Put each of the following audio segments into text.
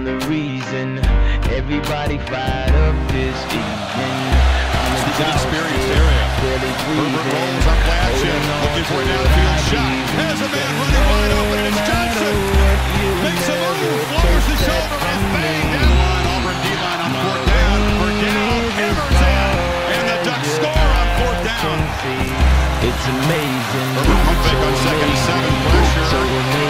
I'm the reason everybody fired up this evening. I'm He's an experienced area. Herbert rolls up Blanchett, looking for a downfield shot. Has a man running wide open, and it's Johnson. Makes a move, lowers the shoulder, and bang, down line. Auburn D-line on fourth down. For down, Evers in, and the Ducks score on fourth down. It's amazing. Herbert pump fake on second and seven, pressure.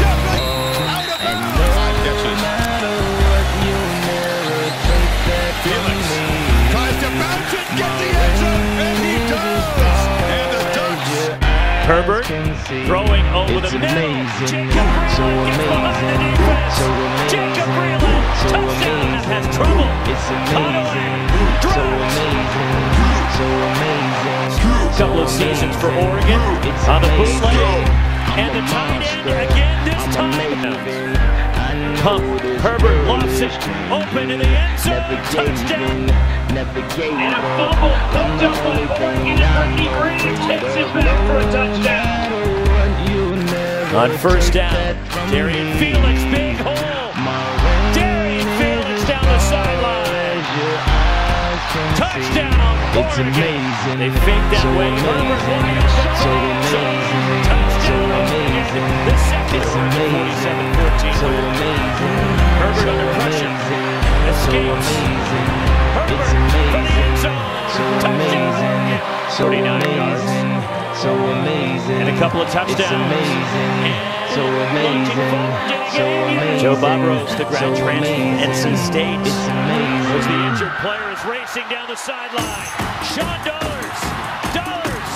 Herbert throwing over the middle. amazing. Jacob So Breeland gets behind the defense. Jacob Breeland, So touchdown, and has amazing. trouble. It's Caught amazing. away. So amazing. Couple of So seasons for. Oregon It's on the bootleg. And the tight end again this I'm time. amazing. I know Pump. Herbert world lofts is it. strange. Open to the end zone. Touchdown. gave in, never gave And a fumble picked up by only Oregon thing and I Ricky know. Green takes it back for a touchdown. No matter what, you never On first down, Darrian. Felix, big hole. Darrian Felix down the sideline. as your eyes can see. Touchdown, It's amazing. They fake that way. Herbert. So amazing. Touchdown, amazing. The second It's Oregon amazing. 47-14 So win. amazing. Herbert so under pressure. amazing. So Escapes. amazing. Herbert It's for the end amazing. zone. So Touchdown, amazing. Oregon. So 49 yards. amazing. So amazing. And a couple of It's touchdowns. amazing. So Looking amazing. forward to the So game. amazing. Joe Bob Rose, the grad So transfer from amazing. NC State. It's amazing. As the injured player is racing down the sideline. Sean Dollars. Dollars.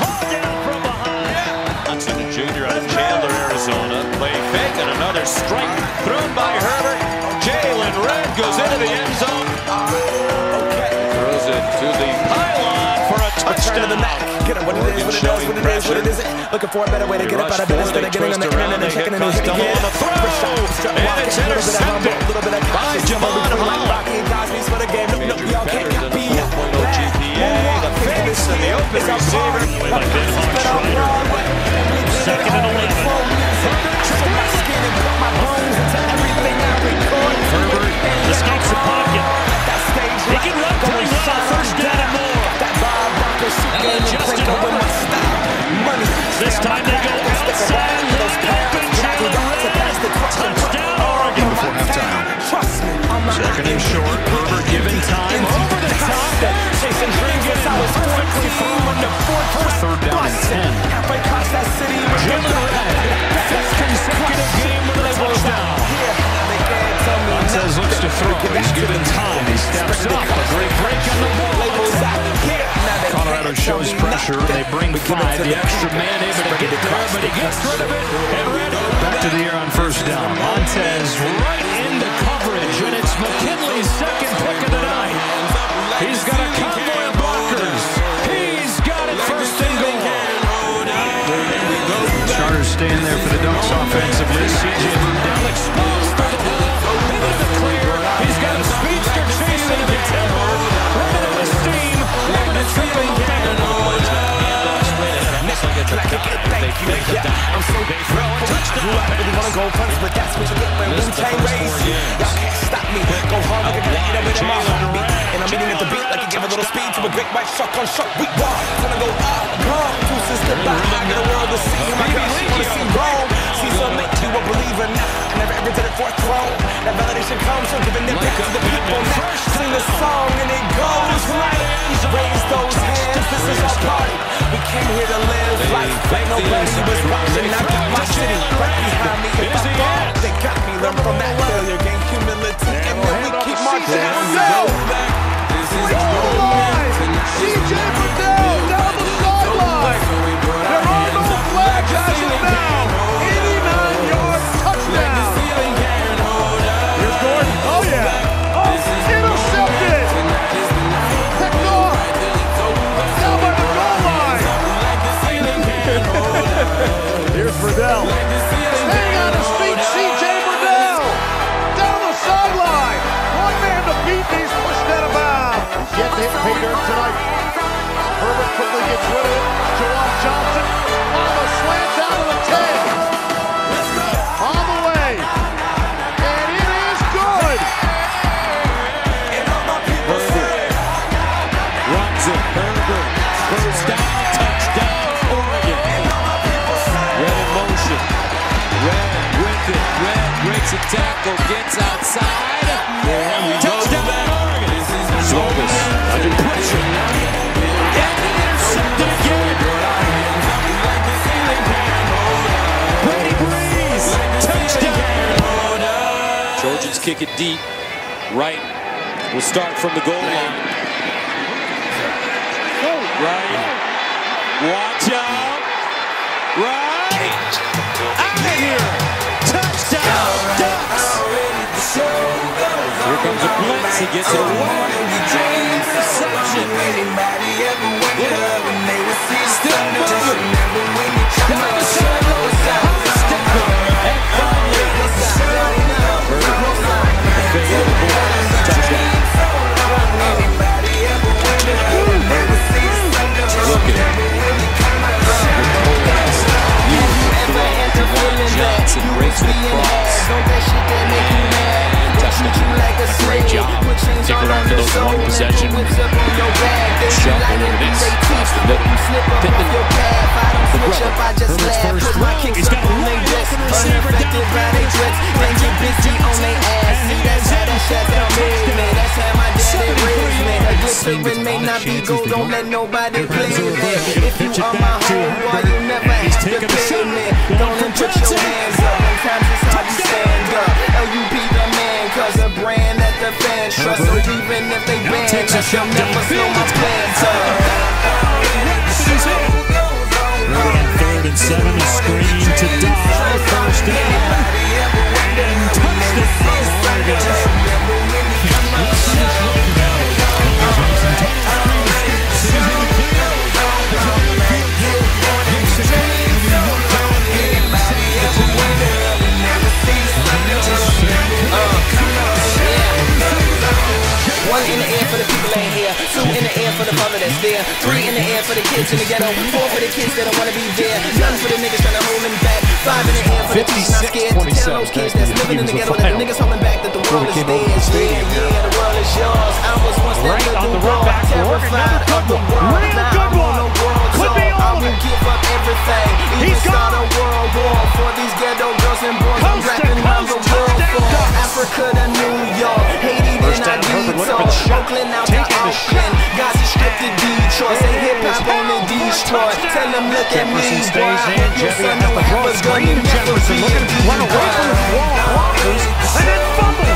Hauled down from behind. Johnson, a junior out of Chandler, Arizona. Another strike thrown by Herbert. Jaylon Redd goes into the end zone. Throws it to the pylon for a touchdown. Get what it is, what it does, what it is, what it is. Looking for a better way to get up out of it instead getting on the internet and checking it again. The throw. And it's intercepted by Jevon Holland. And the open receiver. Second and 11. 10. Halfway across that city with Jaylon Redd. Fifth consecutive game with a touchdown. Montez looks to throw. He's given time. He steps up. A great break on the ball. Colorado shows pressure. They bring five. The extra man able to get there, but he gets rid of it. And Redd back to the air on first down. Montez right into coverage, and it's McKinley's second staying there for the Ducks offensively. CJ Verdell exposed for the hole. Into the clear. He's got a speedster chasing the. Running out of steam. Able to triple I'm so proud. Grew up, wanna go first, but that's what you get when Wu-Tang raised a great white shark on shark. We walk, gonna go up, come. Two sisters by, I get a world to see. My she wanna see Rome. So make you a believer now. I never ever did it for a throne. That validation comes from giving it back to the people now. Sing the song and it goes right. Raise those hands, this is our party. We came here to live life like nobody was watching. I got my city right behind me. If I fall, they got me. Learn from that failure, gain humility, and then we keep marching. So, this tackle gets outside. Touchdown, Oregon. Slovis under pressure. And intercepted again. Brady Breeze. Touchdown. Trojans kick it deep. Right We'll start from the goal line. Comes a blitz. He gets it away. Interception. Down Then get busy on they ass. See, that's how that shut down me. That's how my daddy raised me. A glycerin may not be gold, don't let nobody play me. If you are my homeboy, you never have to pay me. Don't put your hands up. Sometimes it's hard to stand up. Lupe the man, cause a brand that the fans trust. So even if they ban us, they'll never slow my kids in the ghetto. Four for the kids that don't wanna be there. None for the niggas trying to hold them back. Five in the air for the teachers not scared to tell those kids that's living in the ghetto that the niggas holding back that the world is theirs. Yeah, yeah, the world is yours. I was once that Right on little the run back Oregon. terrified Another good one. world. Real good on one. Could be all of will it. give up everything. He's Even start gone. a world war for these ghetto girls and boys. I'm to rapping around the world for Africa to New York, Haiti then I need would so have been shot. Oakland out to Oakland, Gaza Strip to Detroit, say hip hop on. Tell them look at me, Jefferson stays in. Your Jeffy son at the don't have throw a gun, screen. you never Jefferson be a looking run away from his wall and then fumbles.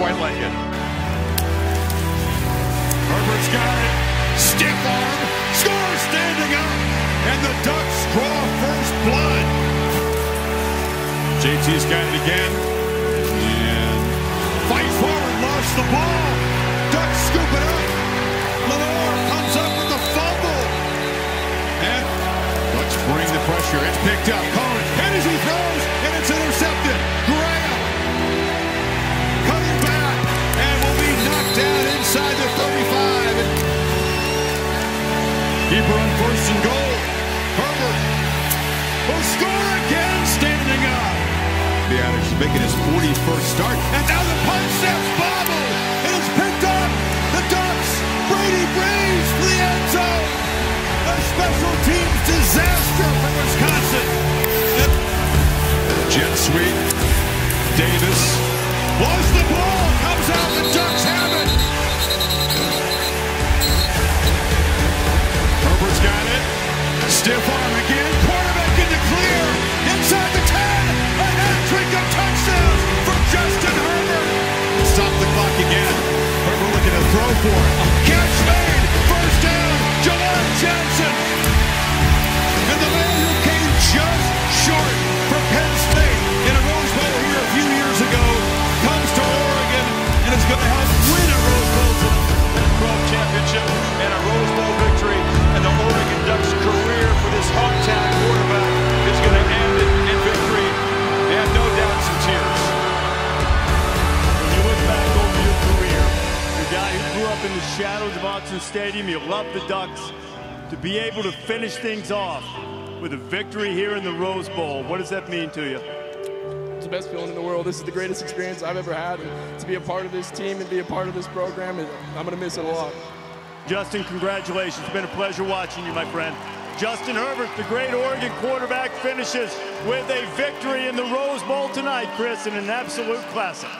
quite like it. Herbert's got it. Stiff arm. Score standing up. And the Ducks draw first blood. JT's got it again. And fight forward. Lost the ball. Ducks scoop it up. Lenoir comes up with the fumble. And Ducks bring the pressure. It's picked up. Keeper on first and goal. Herbert will score again, standing up. The Adams is making his 41st start. And now the punt steps bobble. It is picked up. The Ducks. Brady Breeze for the end zone. A special teams disaster for Wisconsin. And jet sweep. Davis was the ball. Comes out. The Ducks for it. Catch made. First down. Juwan Johnson. Shadows of Autzen Stadium, you love the Ducks, to be able to finish things off with a victory here in the Rose Bowl, what does that mean to you? It's the best feeling in the world. This is the greatest experience I've ever had. And to be a part of this team and be a part of this program, I'm going to miss it a lot. Justin, congratulations. It's been a pleasure watching you, my friend. Justin Herbert, the great Oregon quarterback, finishes with a victory in the Rose Bowl tonight, Chris, in an absolute classic.